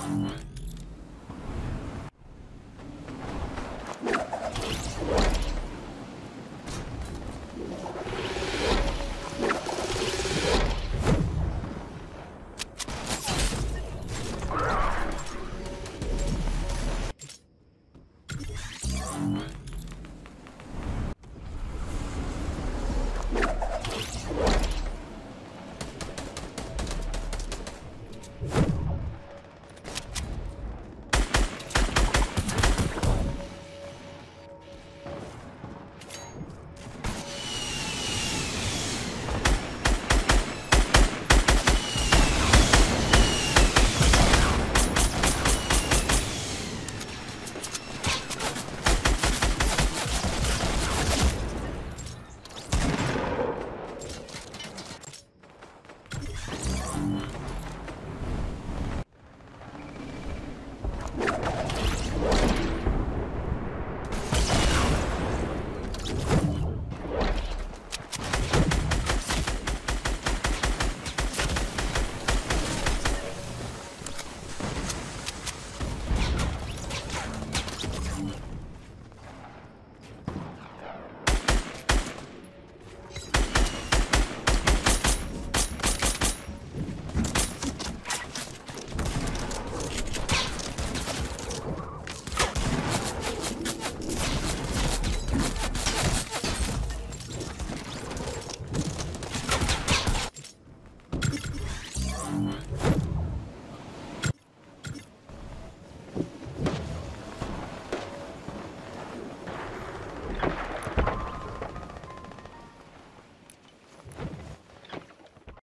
Bye.